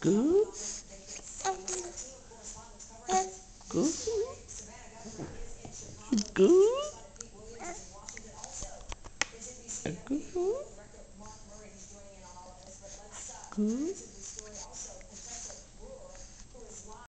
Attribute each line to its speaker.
Speaker 1: Goose. Goose. Goose. Goose. Goose.